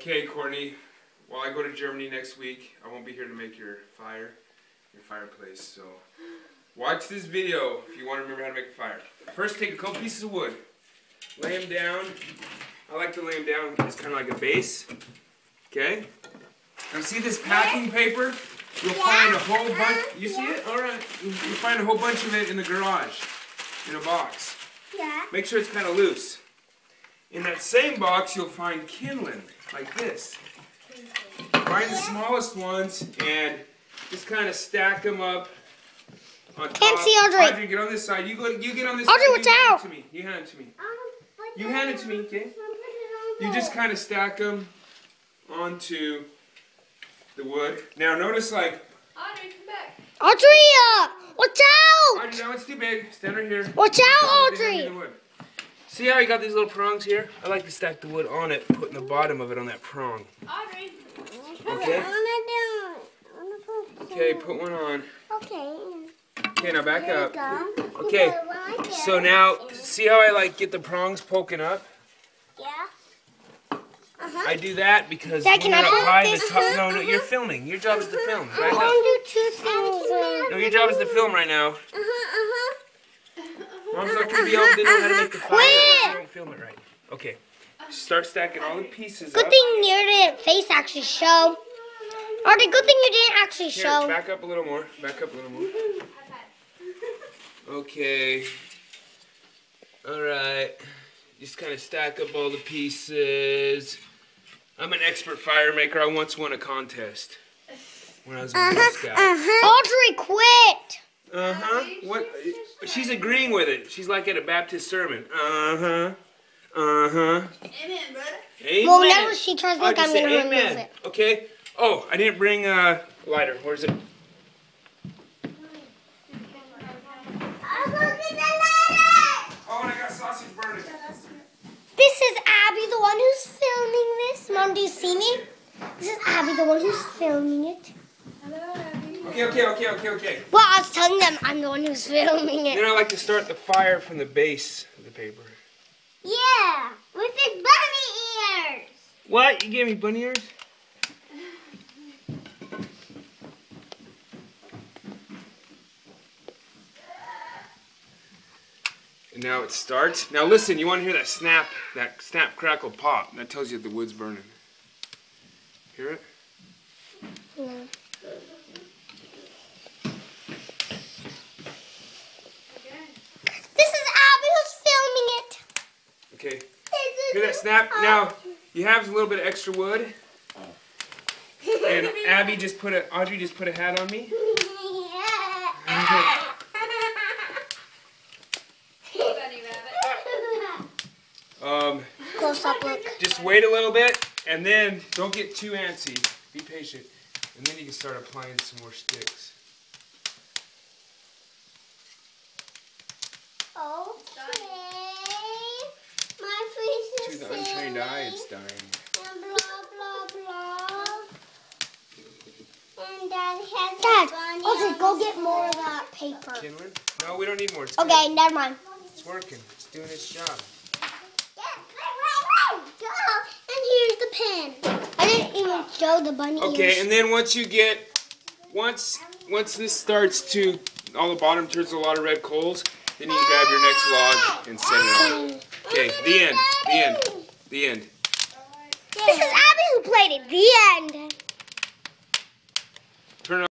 Okay, Courtney. While I go to Germany next week, I won't be here to make your fire, your fireplace. So, watch this video if you want to remember how to make a fire. First, take a couple pieces of wood, lay them down. I like to lay them down as kind of like a base. Okay. Now, see this packing paper? You'll find a whole bunch. You see it? All right. You'll find a whole bunch of it in the garage, in a box. Yeah. Make sure it's kind of loose. In that same box, you'll find kindling, like this. Find the smallest ones and just kind of stack them up on top. Can't see Audrey. Audrey, get on this side. You go. You get on this Audrey, side. watch you hand out. it to me. You hand it to me. Um, You hand it to me, okay? You just kind of stack them onto the wood. Now notice, like, Audrey, come back. Audrey, watch out! Audrey, that one's too big. Stand right here. Watch out, Put the Audrey! See how you got these little prongs here? I like to stack the wood on it, putting the bottom of it on that prong. Audrey. Okay? Okay, put one on. Okay. Okay, now back up. Okay, so now, see how I like get the prongs poking up? Yeah. Uh-huh. I do that because Dad, can I put high, the this top, on? no, no, you're filming. Your job is to film. I up. want to do two things. No, your job is to film right now. Uh-huh, uh-huh. Mom's not gonna be able to know how to make the fire if you don't film it right. Okay, start stacking all the pieces Good up. thing your didn't face actually show. Audrey, good thing you didn't actually Here, show. back up a little more. Back up a little more. Okay. All right. Just kind of stack up all the pieces. I'm an expert fire maker. I once won a contest when I was a Girl Scout. Uh-huh. Audrey, quit! Uh huh. What? She's agreeing with it. She's like at a Baptist sermon. Uh huh. Uh huh. Amen, brother. Amen. Well, whenever she tries to look, just I'm gonna remove it. Okay. Oh, I didn't bring a lighter. Where's it? Oh, and I got sausage burning. This is Abby, the one who's filming this. Mom, do you see me? This is Abby, the one who's filming it. Okay, okay, okay, okay, okay. Well, I was telling them I'm the one who's filming it. Then. I like to start the fire from the base of the paper. Yeah, with his bunny ears. What? You gave me bunny ears? And now it starts. Now listen, you want to hear that snap, that snap, crackle, pop. That tells you the wood's burning. Hear it? This is Abby who's filming it. Okay. Hear that snap? Now, you have a little bit of extra wood. And Abby just put a, Audrey just put a hat on me. Bunny. Um, Close up look. just wait a little bit, and then don't get too antsy. Be patient, and then you can start applying some more sticks. Okay. My face To is eye, it's dying. And blah blah blah. And Dad has Dad, okay, go get more of that paper. Kindling? No, we don't need more. It's good. Okay, never mind. It's working. It's doing its job. And here's the pen. I didn't even show the bunny Okay, ears. and then once you get, once once this starts to, all the bottom turns a lot of red coals, then you grab your next log and set it on. Okay, the end. The end. The end. This is Abby who played it. The end.